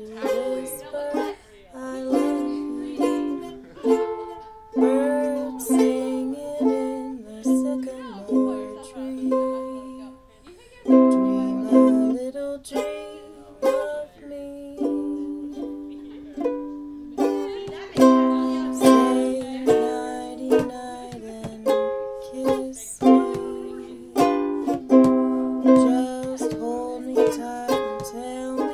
whisper, I love you. Birds singing in the sycamore tree. Dream a little dream of me. Say nighty night and kiss me. Just hold me tight and tell me.